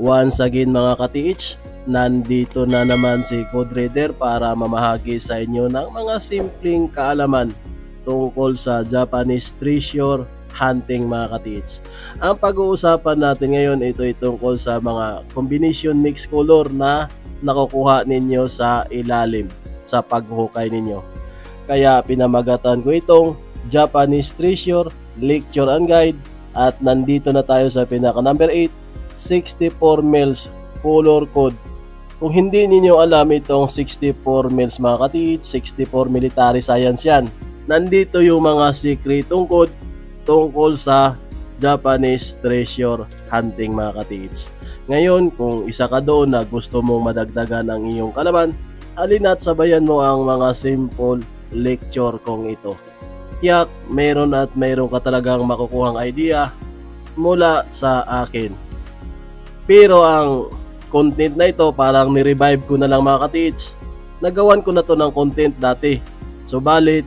Once again mga ka-TH, nandito na naman si Code Reader para mamahagi sa inyo ng mga simpleng kaalaman tungkol sa Japanese treasure hunting mga ka-TH. Ang pag-uusapan natin ngayon ito ay tungkol sa mga combination mix color na nakukuha ninyo sa ilalim sa paghukay ninyo. Kaya pinamagatan ko itong Japanese treasure lecture and guide at nandito na tayo sa pinaka number 8 64 mils color code kung hindi ninyo alam itong 64 mils mga katid, 64 military science yan. Nandito yung mga sikretong code tungkol sa Japanese treasure hunting mga katids. Ngayon, kung isa ka doon na gusto mong madagdagan ang iyong kalaban, alina't sabayan mo ang mga simple lecture kong ito. Tiyak, meron at meron ka talagang makukuhang idea mula sa akin. Pero ang content na ito parang ni-revive ko na lang mga katits. Nagawan ko na to ng content dati. So balit,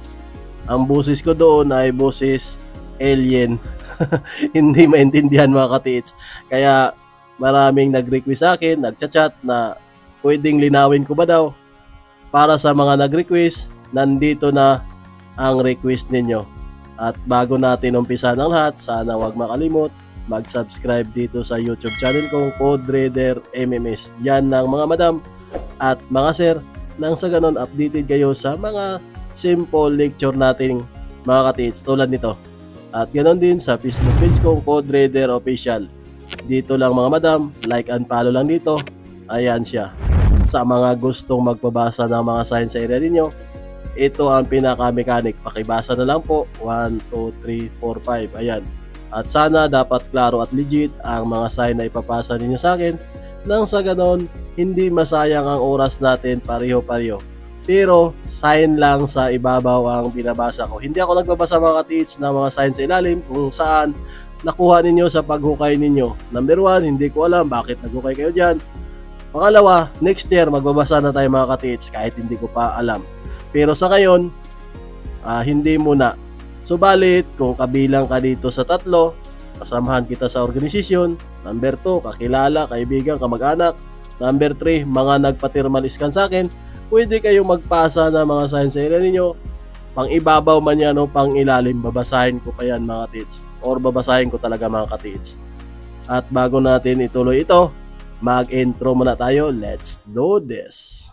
ang boses ko doon ay boses alien. Hindi maintindihan mga katits. Kaya maraming nag-request sa akin, nagchat-chat na pwedeng linawin ko ba daw. Para sa mga nag-request, nandito na ang request ninyo. At bago natin umpisa ng lahat, sana wag makalimot mag-subscribe dito sa YouTube channel kong Code Reader MMS. Yan ng mga madam at mga sir nang sa ganon updated kayo sa mga simple lecture nating mga katiits tulad nito. At ganon din sa Facebook page kong Code Reader Official. Dito lang mga madam, like and follow lang dito. Ayan siya. Sa mga gustong magpabasa ng mga signs sa area ninyo, ito ang pinaka-mechanic. Pakibasa na lang po. 1, 2, 3, 4, 5. Ayan at sana dapat klaro at legit ang mga sign na ipapasa ninyo sa akin nang sa ganon hindi masayang ang oras natin pareho-pareho. Pero sign lang sa ibabaw ang binabasa ko. Hindi ako nagbabasa mga katiits ng mga sign sa ilalim kung saan nakuha ninyo sa paghukay ninyo. Number one, hindi ko alam bakit naghukay kayo dyan. Pangalawa, next year magbabasa na tayo mga katiits kahit hindi ko pa alam. Pero sa ngayon, uh, hindi muna Subalit, kung kabilang ka dito sa tatlo, kasamahan kita sa organisasyon. Number 2, kakilala, kaibigan, kamag-anak. Number 3, mga nagpa-thermal scan sa akin. Pwede kayong magpasa ng mga sa area ninyo. Pang ibabaw man yan o pang ilalim, babasahin ko pa yan mga tits. Or babasahin ko talaga mga katits. At bago natin ituloy ito, mag-intro muna tayo. Let's do this!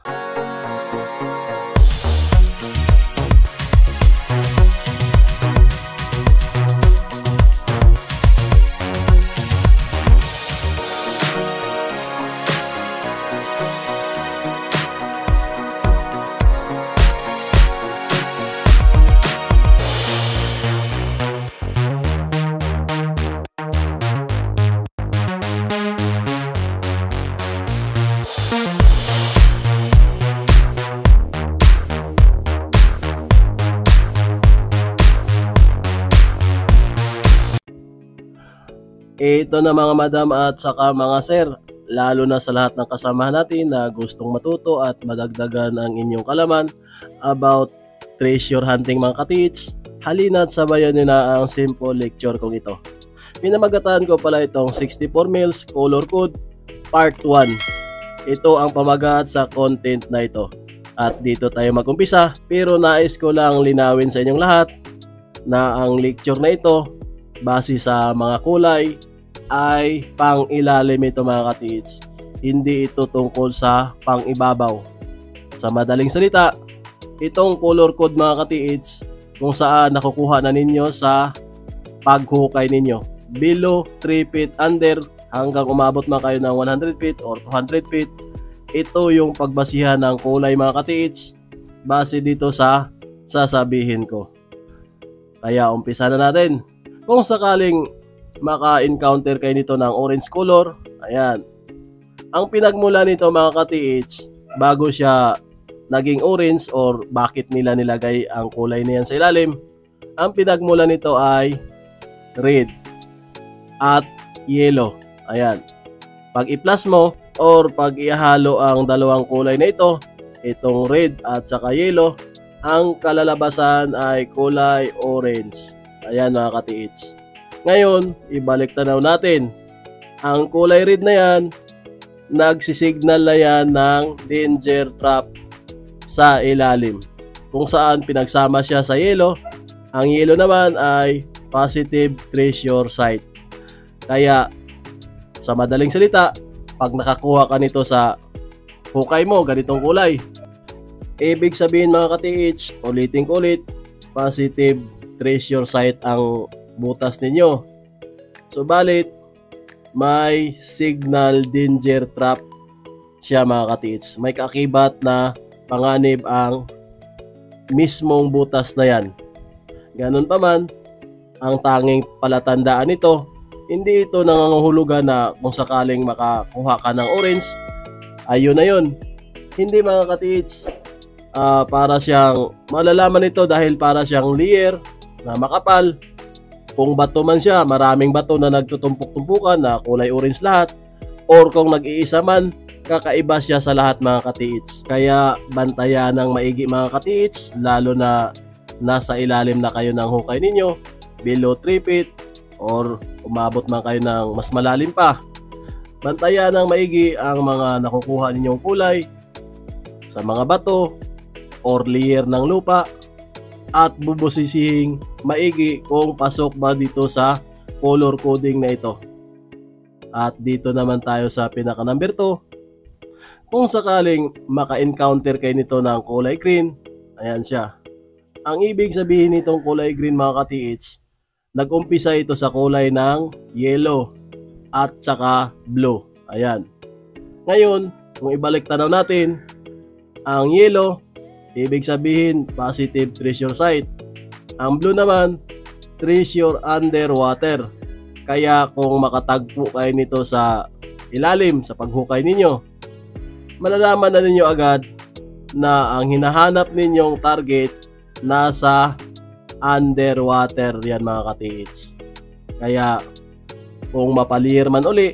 Ito na mga madam at saka mga sir, lalo na sa lahat ng kasamahan natin na gustong matuto at madagdagan ang inyong kalaman about treasure hunting mga katits, halina't sabayan nyo na ang simple lecture kong ito. Pinamagataan ko pala itong 64 mils color code part 1. Ito ang pamagat sa content na ito. At dito tayo magumpisa pero nais ko lang linawin sa inyong lahat na ang lecture na ito base sa mga kulay, ay pang ilalim ito mga katiits. Hindi ito tungkol sa pang ibabaw. Sa madaling salita, itong color code mga katiits kung saan nakukuha na ninyo sa paghukay ninyo. Below 3 feet under hanggang umabot man kayo ng 100 feet or 200 feet. Ito yung pagbasihan ng kulay mga katiits base dito sa sasabihin ko. Kaya umpisa na natin. Kung sakaling maka-encounter kayo nito ng orange color. Ayan. Ang pinagmula nito mga ka-TH, bago siya naging orange or bakit nila nilagay ang kulay na yan sa ilalim, ang pinagmula nito ay red at yellow. Ayan. Pag i-plus mo or pag ihalo ang dalawang kulay na ito, itong red at saka yellow, ang kalalabasan ay kulay orange. Ayan mga ka-TH. Ngayon, ibalik tanaw natin. Ang kulay red na yan, nagsisignal na yan ng danger trap sa ilalim. Kung saan pinagsama siya sa yellow, ang yellow naman ay positive treasure site. Kaya sa madaling salita, pag nakakuha ka nito sa hukay mo, ganitong kulay, ibig sabihin mga ka-TH, ulitin ko ulit, positive treasure site ang butas ninyo. Subalit, may signal danger trap siya mga ka-TH. May kakibat na panganib ang mismong butas na yan. Ganun pa man, ang tanging palatandaan nito, hindi ito nangangahulugan na kung sakaling makakuha ka ng orange, ayun na yun. Hindi mga ka-TH, uh, para siyang, malalaman ito dahil para siyang layer na makapal. Kung bato man siya, maraming bato na nagtutumpok-tumpukan na kulay orange lahat. Or kung nag-iisa man, kakaiba siya sa lahat mga katiits. Kaya bantayan ng maigi mga katiits, lalo na nasa ilalim na kayo ng hukay ninyo, below 3 feet, or umabot man kayo ng mas malalim pa. Bantayan ng maigi ang mga nakukuha ninyong kulay sa mga bato or layer ng lupa at bubusisihing maigi kung pasok ba dito sa color coding na ito. At dito naman tayo sa pinaka number 2. Kung sakaling maka-encounter kayo nito ng kulay green, ayan siya. Ang ibig sabihin nitong kulay green mga ka-TH, nag-umpisa ito sa kulay ng yellow at saka blue. Ayan. Ngayon, kung ibalik tanaw natin, ang yellow Ibig sabihin, positive treasure site. Ang blue naman, treasure underwater. Kaya kung makatagpo kayo nito sa ilalim sa paghukay ninyo, malalaman na ninyo agad na ang hinahanap ninyong target nasa underwater yan mga katiits. Kaya kung mapalir man uli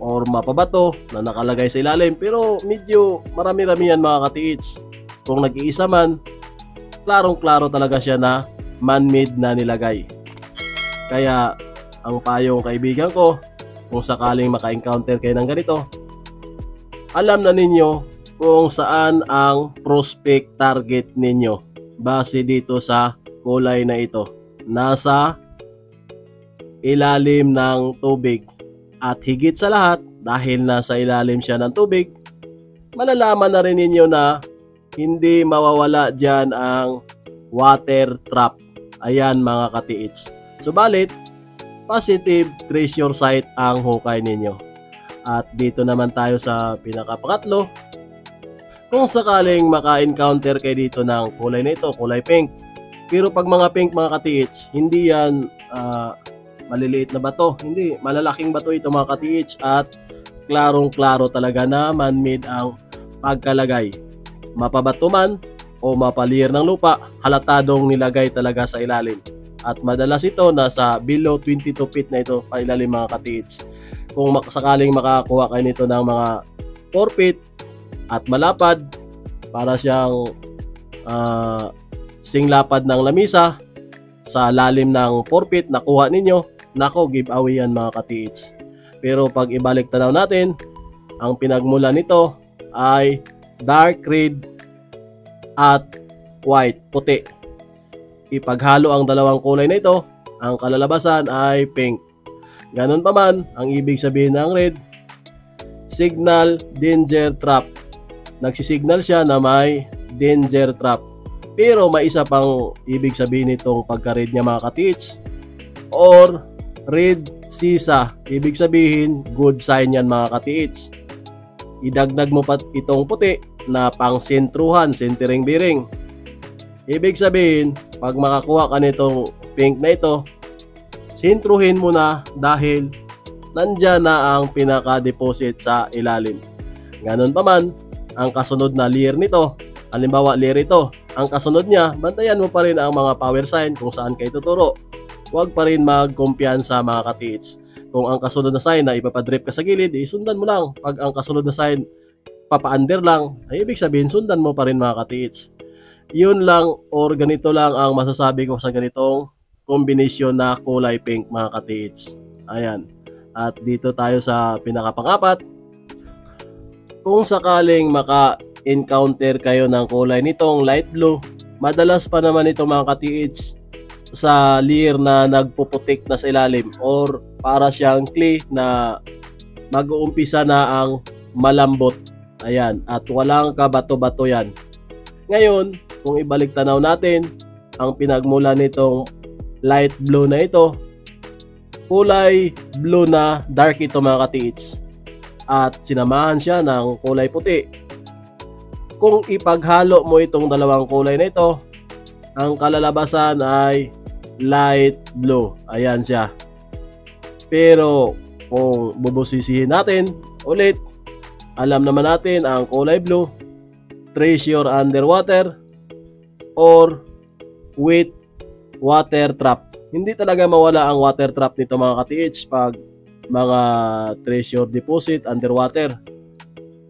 or mapabato na nakalagay sa ilalim pero medyo marami-rami yan mga katiits kung nag-iisa man, klarong-klaro talaga siya na man-made na nilagay. Kaya, ang payong kaibigan ko, kung sakaling maka-encounter kayo ng ganito, alam na ninyo kung saan ang prospect target ninyo base dito sa kulay na ito. Nasa ilalim ng tubig. At higit sa lahat, dahil nasa ilalim siya ng tubig, malalaman na rin ninyo na hindi mawawala dyan ang water trap. Ayan mga katiits. Subalit, positive treasure site ang hukay ninyo. At dito naman tayo sa pinakapangatlo. Kung sakaling maka-encounter kayo dito ng kulay na ito, kulay pink. Pero pag mga pink mga katiits, hindi yan uh, maliliit na bato. Hindi, malalaking bato ito mga katiits at klarong-klaro talaga na man-made ang pagkalagay mapabato man o mapalir ng lupa, halatadong nilagay talaga sa ilalim. At madalas ito nasa below 22 feet na ito pa ilalim mga katiits. Kung sakaling makakuha kayo nito ng mga 4 feet at malapad para siyang uh, singlapad ng lamisa sa lalim ng 4 feet nakuha ninyo, nako giveaway yan mga katiits. Pero pag ibalik tanaw natin, ang pinagmula nito ay dark red at white, puti. Ipaghalo ang dalawang kulay na ito, ang kalalabasan ay pink. Ganon pa man, ang ibig sabihin ng red, signal danger trap. Nagsisignal siya na may danger trap. Pero may isa pang ibig sabihin nitong pagka-red niya mga katits or red sisa. Ibig sabihin, good sign yan mga katits. Idagdag mo pa itong puti na pang sentruhan, centering bearing. Ibig sabihin, pag makakuha ka nitong pink na ito, sintruhin mo na dahil nandyan na ang pinaka-deposit sa ilalim. Ganon pa man, ang kasunod na layer nito, halimbawa layer ito, ang kasunod niya, bantayan mo pa rin ang mga power sign kung saan kayo tuturo. Huwag pa rin magkumpiyansa mga katiits. Kung ang kasunod na sign na ipapadrip ka sa gilid, isundan mo lang. Pag ang kasunod na sign papa-under lang, ay ibig sabihin sundan mo pa rin mga katiits. Yun lang or ganito lang ang masasabi ko sa ganitong kombinasyon na kulay pink mga katiits. Ayan. At dito tayo sa pinakapangapat. Kung sakaling maka-encounter kayo ng kulay nitong light blue, madalas pa naman ito mga ka-TH sa leer na nagpuputik na sa ilalim or para siyang clay na mag-uumpisa na ang malambot. Ayan, at walang kabato-bato yan. Ngayon, kung ibalik tanaw natin, ang pinagmula nitong light blue na ito, kulay blue na dark ito mga ka-TH. At sinamahan siya ng kulay puti. Kung ipaghalo mo itong dalawang kulay na ito, ang kalalabasan ay light blue. Ayan siya. Pero kung bubusisihin natin ulit, alam naman natin ang kulay blue, treasure underwater or with water trap. Hindi talaga mawala ang water trap nito mga ka-TH pag mga treasure deposit underwater.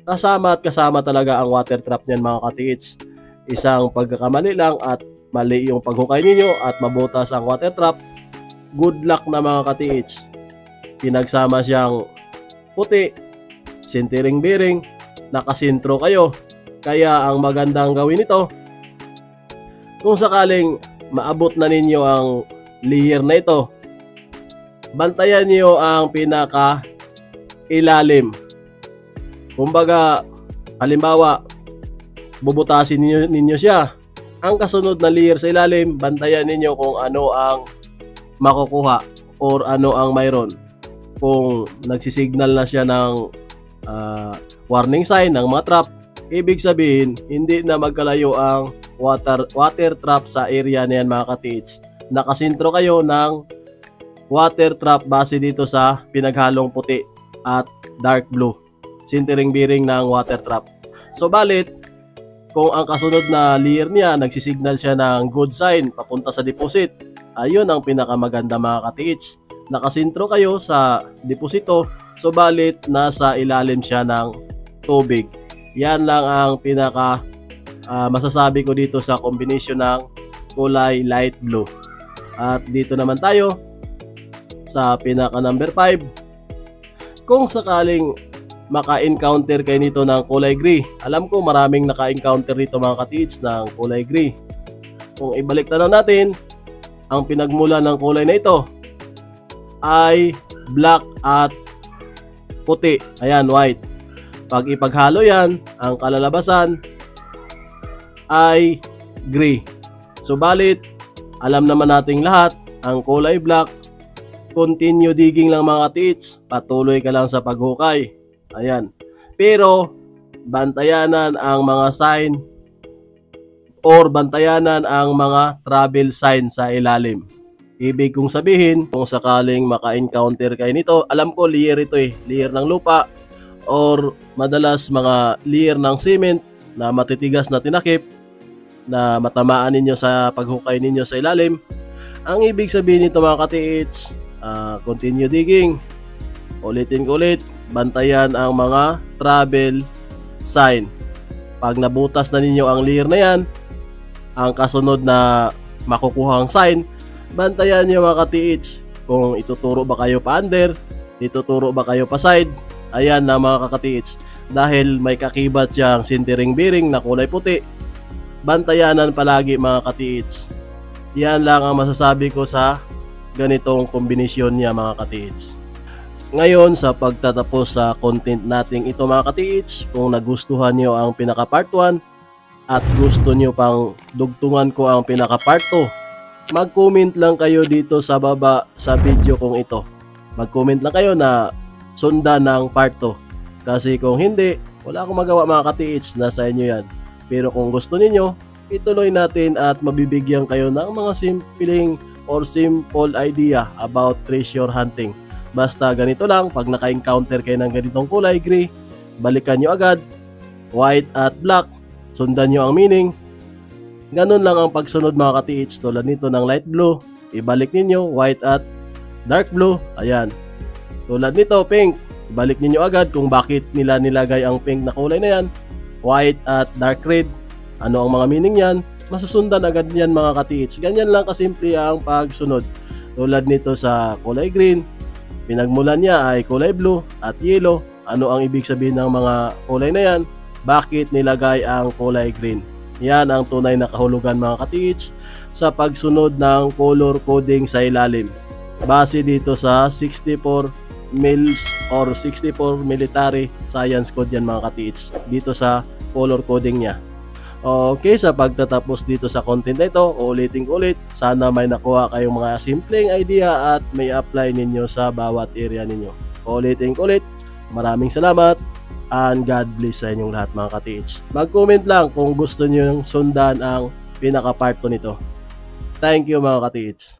Kasama at kasama talaga ang water trap niyan mga ka-TH. Isang pagkakamali lang at mali yung paghukay ninyo at mabutas ang water trap. Good luck na mga ka-TH. Pinagsama siyang puti, sintering bearing, nakasintro kayo. Kaya ang magandang gawin nito, kung sakaling maabot na ninyo ang layer na ito, bantayan niyo ang pinaka ilalim. Kumbaga, halimbawa, bubutasin ninyo, ninyo siya. Ang kasunod na layer sa ilalim, bantayan ninyo kung ano ang makukuha or ano ang mayroon. Kung nagsisignal na siya ng uh, warning sign ng mga trap, ibig sabihin, hindi na magkalayo ang water, water trap sa area na yan mga ka-TH. Nakasintro kayo ng water trap base dito sa pinaghalong puti at dark blue. Sintering bearing ng water trap. So balit, kung ang kasunod na layer niya, nagsisignal siya ng good sign papunta sa deposit, ayun ang pinakamaganda mga ka-TH. Nakasintro kayo sa deposito, so balit nasa ilalim siya ng tubig. Yan lang ang pinaka uh, masasabi ko dito sa combination ng kulay light blue. At dito naman tayo sa pinaka number 5. Kung sakaling maka-encounter kayo nito ng kulay gray. Alam ko maraming naka-encounter dito mga katids ng kulay gray. Kung ibalik na natin, ang pinagmula ng kulay na ito ay black at puti. Ayan, white. Pag ipaghalo yan, ang kalalabasan ay gray. Subalit, alam naman nating lahat, ang kulay black, continue digging lang mga tits, patuloy ka lang sa paghukay. Ayan. Pero, bantayanan ang mga sign or bantayanan ang mga travel sign sa ilalim. Ibig kong sabihin, kung sakaling maka-encounter kayo nito, alam ko layer ito eh, layer ng lupa or madalas mga layer ng cement na matitigas na tinakip na matamaan ninyo sa paghukay ninyo sa ilalim. Ang ibig sabihin nito mga ka-TH, uh, continue digging. Ulitin ko ulit, bantayan ang mga travel sign. Pag nabutas na ninyo ang layer na yan, ang kasunod na makukuha ang sign, bantayan nyo mga ka-TH kung ituturo ba kayo pa under, ituturo ba kayo pa side, ayan na mga ka-TH. Dahil may kakibat siyang sintering bearing na kulay puti, bantayanan palagi mga katiits. Yan lang ang masasabi ko sa ganitong kombinasyon niya mga katiits. Ngayon sa pagtatapos sa content nating ito mga katiits, kung nagustuhan niyo ang pinaka part 1 at gusto niyo pang dugtungan ko ang pinaka part 2, mag-comment lang kayo dito sa baba sa video kong ito. Mag-comment lang kayo na sundan ng part 2. Kasi kung hindi, wala akong magawa mga katiits, nasa inyo yan. Pero kung gusto ninyo, ituloy natin at mabibigyan kayo ng mga simpleng or simple idea about treasure hunting. Basta ganito lang, pag naka-encounter kayo ng ganitong kulay, gray, balikan nyo agad, white at black, sundan nyo ang meaning. Ganun lang ang pagsunod mga ka-TH tulad nito ng light blue, ibalik ninyo white at dark blue, ayan. Tulad nito, pink, ibalik ninyo agad kung bakit nila nilagay ang pink na kulay na yan white at dark red. Ano ang mga meaning niyan? Masusundan agad niyan mga ka-TH. Ganyan lang kasimple ang pagsunod. Tulad nito sa kulay green, pinagmulan niya ay kulay blue at yellow Ano ang ibig sabihin ng mga kulay na yan? Bakit nilagay ang kulay green? Yan ang tunay na kahulugan mga ka-TH sa pagsunod ng color coding sa ilalim. Base dito sa 64 mils or 64 military science code yan mga ka-TH dito sa color coding niya. Okay, sa pagtatapos dito sa content na ito, ulitin ulit, sana may nakuha kayong mga simpleng idea at may apply ninyo sa bawat area ninyo. Ulitin ulit, maraming salamat and God bless sa inyong lahat mga ka-TH. Mag-comment lang kung gusto nyo sundan ang pinaka-part 2 nito. Thank you mga ka-TH.